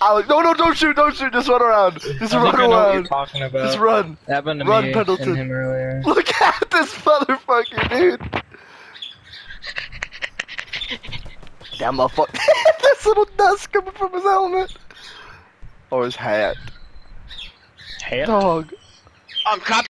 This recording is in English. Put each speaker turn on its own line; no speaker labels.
Alex, no, no, don't shoot, don't shoot. Just run around. Just
I
run around.
talking about.
Just run.
To
Run,
me
Pendleton.
and him earlier.
Look at this motherfucker, dude. Damn motherfucker. this little dust coming from his helmet. Or his hat.
Hat?
Dog.
I'm copying.